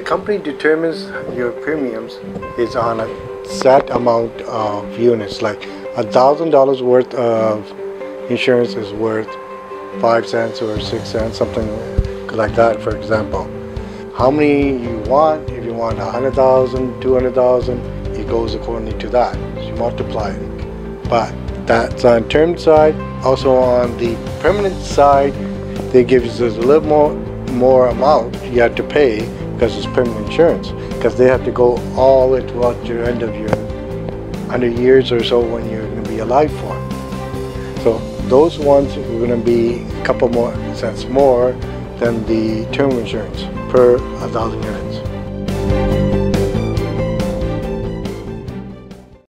company determines your premiums is on a set amount of units. Like a thousand dollars worth of insurance is worth five cents or six cents, something like that, for example. How many you want, if you want a hundred thousand, two hundred thousand, it goes accordingly to that. So you multiply it. But that's on term side. Also on the permanent side, they give you a little more more amount you have to pay because it's permanent insurance. Because they have to go all the way throughout your end of your hundred years or so when you're going to be alive for. So those ones are going to be a couple more cents more than the term insurance per a thousand units.